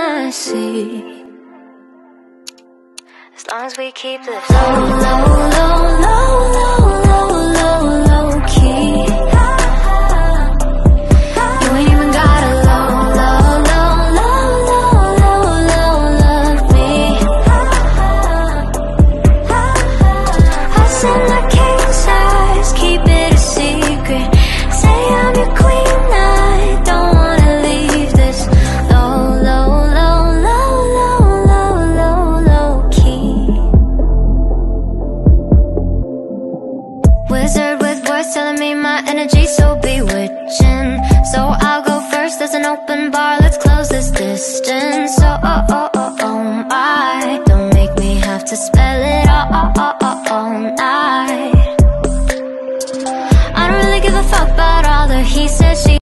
I see As long as we keep this low, low wizard with words telling me my energy's so bewitching So I'll go first, there's an open bar, let's close this distance. Oh, oh, oh, oh, oh my, don't make me have to spell it out oh, oh,